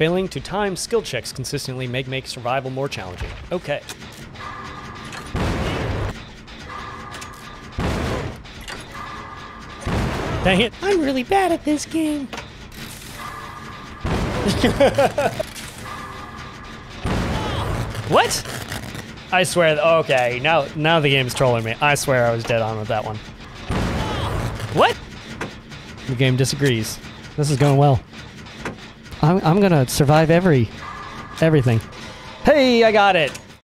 Failing to time skill checks consistently make make survival more challenging. Okay. Dang it. I'm really bad at this game. What? I swear. Okay, now now the game's trolling me. I swear I was dead on with that one. What? The game disagrees. This is going well. I'm, I'm gonna survive every everything. Hey, I got it.